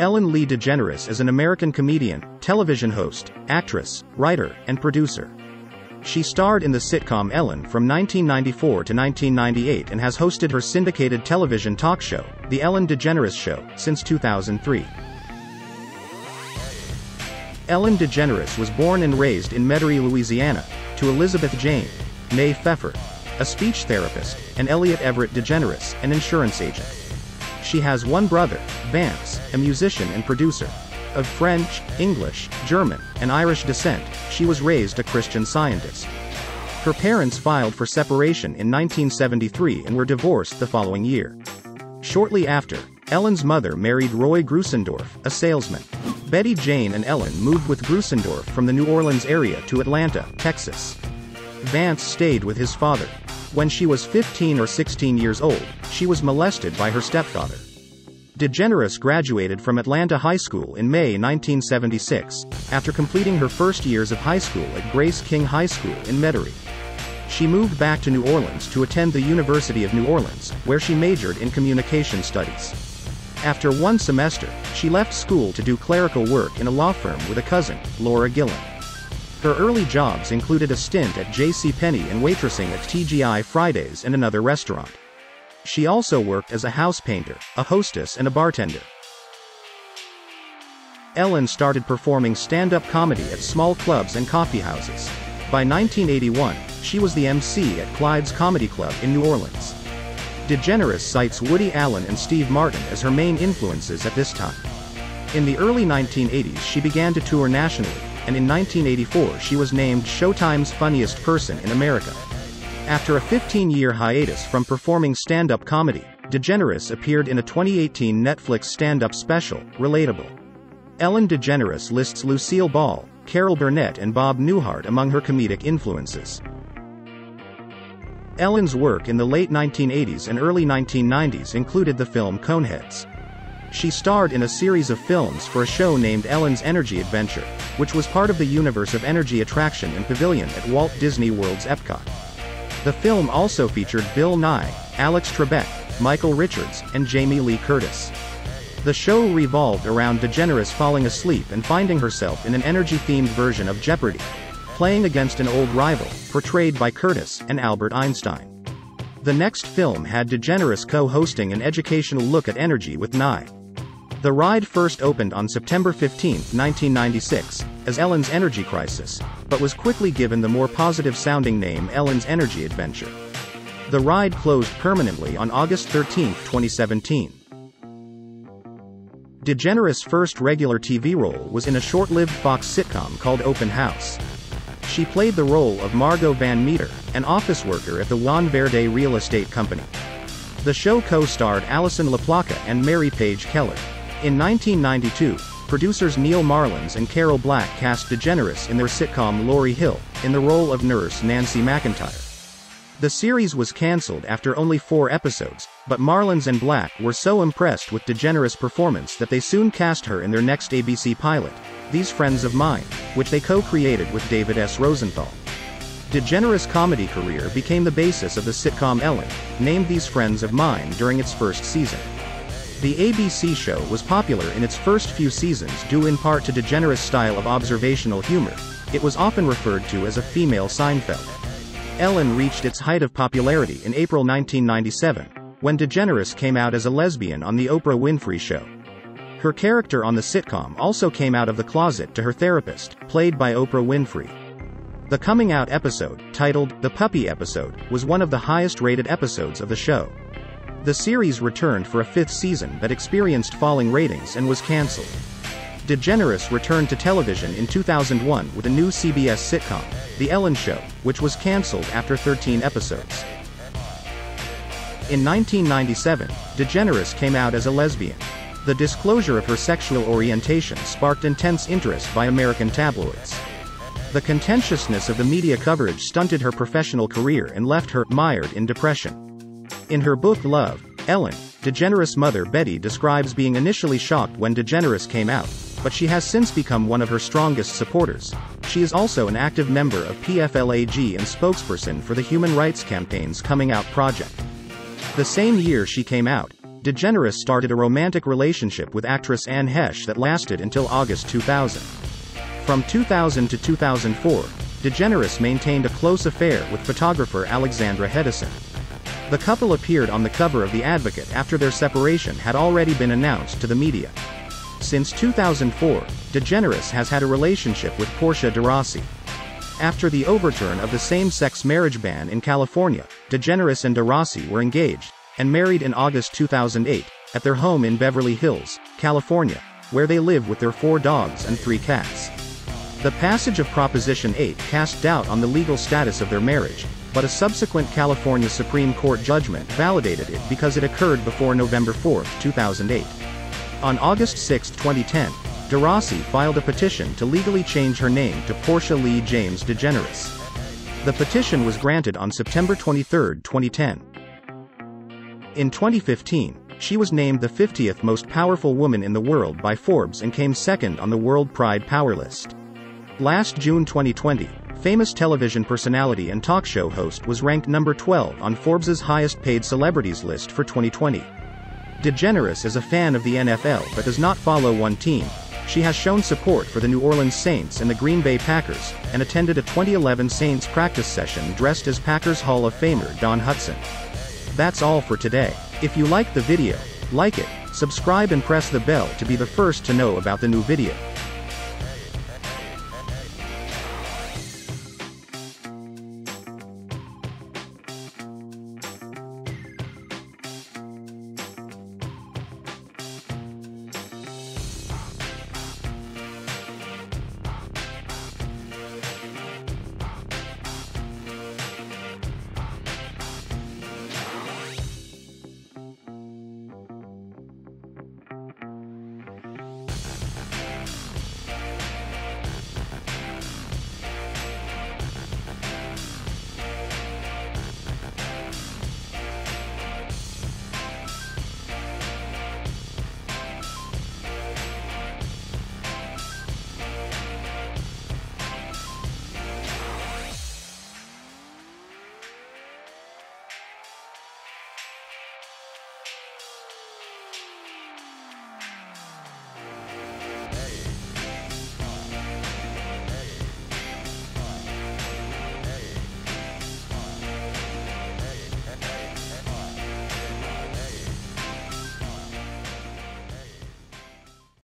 Ellen Lee DeGeneres is an American comedian, television host, actress, writer, and producer. She starred in the sitcom Ellen from 1994 to 1998 and has hosted her syndicated television talk show, The Ellen DeGeneres Show, since 2003. Ellen DeGeneres was born and raised in Metairie, Louisiana, to Elizabeth Jane, Mae Pfeffer, a speech therapist, and Elliot Everett DeGeneres, an insurance agent. She has one brother, Vance, a musician and producer. Of French, English, German, and Irish descent, she was raised a Christian Scientist. Her parents filed for separation in 1973 and were divorced the following year. Shortly after, Ellen's mother married Roy Gruessendorf, a salesman. Betty Jane and Ellen moved with Gruessendorf from the New Orleans area to Atlanta, Texas. Vance stayed with his father. When she was 15 or 16 years old, she was molested by her stepfather. DeGeneres graduated from Atlanta High School in May 1976, after completing her first years of high school at Grace King High School in Metairie. She moved back to New Orleans to attend the University of New Orleans, where she majored in communication studies. After one semester, she left school to do clerical work in a law firm with a cousin, Laura Gillen. Her early jobs included a stint at J.C. Penney and waitressing at TGI Fridays and another restaurant. She also worked as a house painter, a hostess and a bartender. Ellen started performing stand-up comedy at small clubs and coffeehouses. By 1981, she was the MC at Clyde's Comedy Club in New Orleans. DeGeneres cites Woody Allen and Steve Martin as her main influences at this time. In the early 1980s she began to tour nationally, and in 1984 she was named Showtime's Funniest Person in America. After a 15-year hiatus from performing stand-up comedy, DeGeneres appeared in a 2018 Netflix stand-up special, Relatable. Ellen DeGeneres lists Lucille Ball, Carol Burnett and Bob Newhart among her comedic influences. Ellen's work in the late 1980s and early 1990s included the film Coneheads. She starred in a series of films for a show named Ellen's Energy Adventure, which was part of the universe of Energy Attraction and Pavilion at Walt Disney World's Epcot. The film also featured Bill Nye, Alex Trebek, Michael Richards, and Jamie Lee Curtis. The show revolved around DeGeneres falling asleep and finding herself in an energy-themed version of Jeopardy! Playing against an old rival, portrayed by Curtis and Albert Einstein. The next film had DeGeneres co-hosting an educational look at energy with Nye. The ride first opened on September 15, 1996, as Ellen's Energy Crisis, but was quickly given the more positive-sounding name Ellen's Energy Adventure. The ride closed permanently on August 13, 2017. DeGeneres' first regular TV role was in a short-lived Fox sitcom called Open House. She played the role of Margot Van Meter, an office worker at the Juan Verde Real Estate Company. The show co-starred Alison LaPlaca and Mary Page Keller. In 1992, producers Neal Marlens and Carol Black cast DeGeneres in their sitcom Laurie Hill, in the role of nurse Nancy McIntyre. The series was cancelled after only four episodes, but Marlins and Black were so impressed with DeGeneres' performance that they soon cast her in their next ABC pilot, These Friends of Mine, which they co-created with David S. Rosenthal. DeGeneres' comedy career became the basis of the sitcom Ellen, named These Friends of Mine during its first season. The ABC show was popular in its first few seasons due in part to DeGeneres' style of observational humor. It was often referred to as a female Seinfeld. Ellen reached its height of popularity in April 1997, when DeGeneres came out as a lesbian on The Oprah Winfrey Show. Her character on the sitcom also came out of the closet to her therapist, played by Oprah Winfrey. The coming out episode, titled The Puppy Episode, was one of the highest rated episodes of the show. The series returned for a fifth season but experienced falling ratings and was cancelled. DeGeneres returned to television in 2001 with a new CBS sitcom, The Ellen Show, which was cancelled after 13 episodes. In 1997, DeGeneres came out as a lesbian. The disclosure of her sexual orientation sparked intense interest by American tabloids. The contentiousness of the media coverage stunted her professional career and left her mired in depression. In her book Love, Ellen, DeGeneres' mother Betty describes being initially shocked when DeGeneres came out, but she has since become one of her strongest supporters. She is also an active member of PFLAG and spokesperson for the Human Rights Campaign's Coming Out Project. The same year she came out, DeGeneres started a romantic relationship with actress Anne Heche that lasted until August 2000. From 2000 to 2004, DeGeneres maintained a close affair with photographer Alexandra Hedison. The couple appeared on the cover of The Advocate after their separation had already been announced to the media. Since 2004, DeGeneres has had a relationship with Portia de Rossi. After the overturn of the same-sex marriage ban in California, DeGeneres and de Rossi were engaged, and married in August 2008, at their home in Beverly Hills, California, where they live with their four dogs and three cats. The passage of Proposition 8 cast doubt on the legal status of their marriage, but a subsequent California Supreme Court judgment validated it because it occurred before November 4, 2008. On August 6, 2010, de Rossi filed a petition to legally change her name to Portia Lee James DeGeneres. The petition was granted on September 23, 2010. In 2015, she was named the 50th most powerful woman in the world by Forbes and came second on the World Pride Power List. Last June 2020, famous television personality and talk show host was ranked number 12 on Forbes's highest paid celebrities list for 2020. DeGeneres is a fan of the NFL but does not follow one team. She has shown support for the New Orleans Saints and the Green Bay Packers, and attended a 2011 Saints practice session dressed as Packers Hall of Famer Don Hutson. That's all for today. If you liked the video, like it, subscribe and press the bell to be the first to know about the new video.